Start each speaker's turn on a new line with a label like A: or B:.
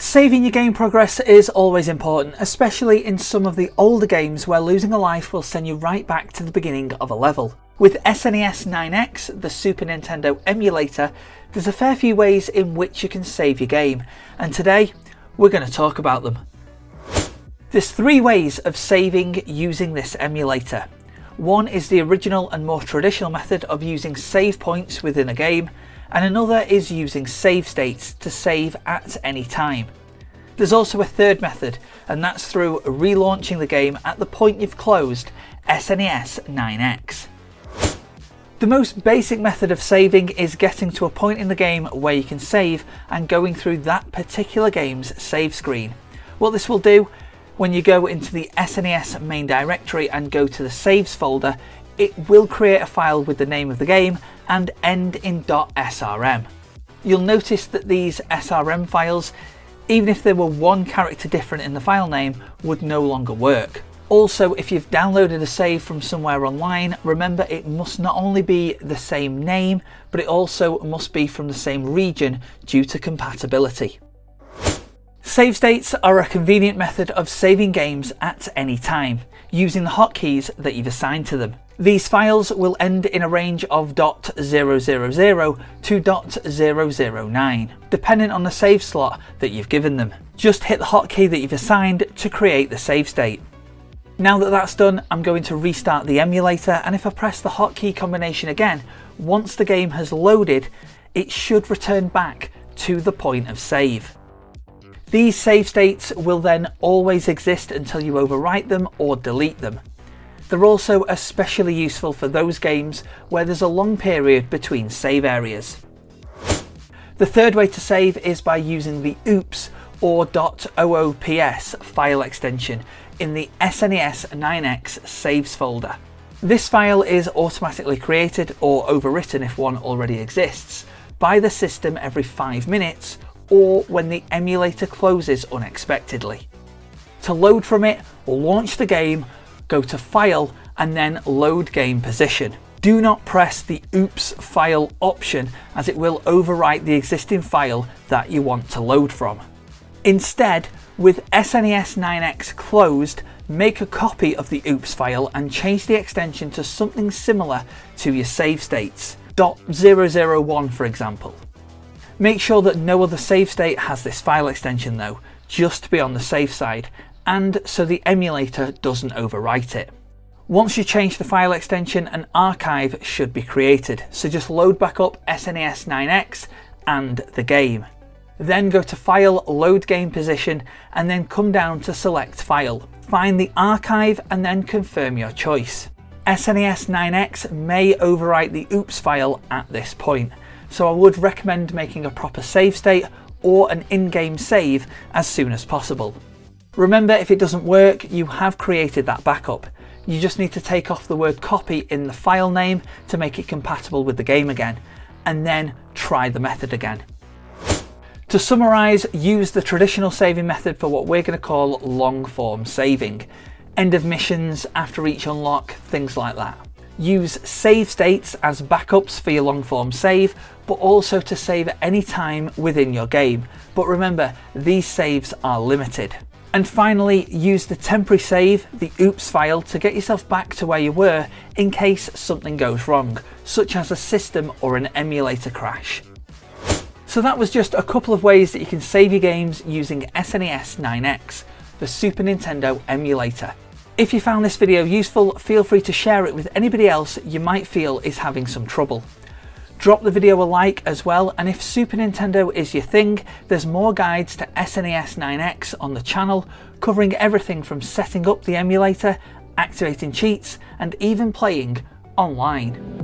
A: Saving your game progress is always important, especially in some of the older games where losing a life will send you right back to the beginning of a level. With SNES 9X, the Super Nintendo emulator, there's a fair few ways in which you can save your game, and today we're going to talk about them. There's three ways of saving using this emulator. One is the original and more traditional method of using save points within a game, and another is using save states to save at any time. There's also a third method, and that's through relaunching the game at the point you've closed SNES 9X. The most basic method of saving is getting to a point in the game where you can save and going through that particular game's save screen. What this will do, when you go into the SNES main directory and go to the saves folder, it will create a file with the name of the game and end in .srm. You'll notice that these SRM files, even if they were one character different in the file name, would no longer work. Also, if you've downloaded a save from somewhere online, remember it must not only be the same name, but it also must be from the same region due to compatibility. Save states are a convenient method of saving games at any time, using the hotkeys that you've assigned to them. These files will end in a range of .000 to .009, depending on the save slot that you've given them. Just hit the hotkey that you've assigned to create the save state. Now that that's done, I'm going to restart the emulator and if I press the hotkey combination again, once the game has loaded, it should return back to the point of save. These save states will then always exist until you overwrite them or delete them. They're also especially useful for those games where there's a long period between save areas. The third way to save is by using the OOPS or .oops file extension in the SNES 9X saves folder. This file is automatically created or overwritten if one already exists by the system every 5 minutes or when the emulator closes unexpectedly. To load from it, launch the game go to File and then Load Game Position. Do not press the Oops File option as it will overwrite the existing file that you want to load from. Instead, with SNES 9X closed, make a copy of the OOPS file and change the extension to something similar to your save states, .001 for example. Make sure that no other save state has this file extension though, just to be on the safe side, and so the emulator doesn't overwrite it. Once you change the file extension, an archive should be created, so just load back up SNES 9X and the game. Then go to File, Load Game Position, and then come down to Select File. Find the archive and then confirm your choice. SNES 9X may overwrite the OOPS file at this point, so I would recommend making a proper save state or an in-game save as soon as possible. Remember, if it doesn't work, you have created that backup. You just need to take off the word copy in the file name to make it compatible with the game again, and then try the method again. To summarise, use the traditional saving method for what we're going to call long form saving. End of missions, after each unlock, things like that. Use save states as backups for your long form save, but also to save at any time within your game. But remember, these saves are limited. And finally, use the temporary save, the oops file, to get yourself back to where you were in case something goes wrong, such as a system or an emulator crash. So that was just a couple of ways that you can save your games using SNES 9X, the Super Nintendo emulator. If you found this video useful, feel free to share it with anybody else you might feel is having some trouble. Drop the video a like as well, and if Super Nintendo is your thing, there's more guides to SNES 9X on the channel, covering everything from setting up the emulator, activating cheats, and even playing online.